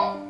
가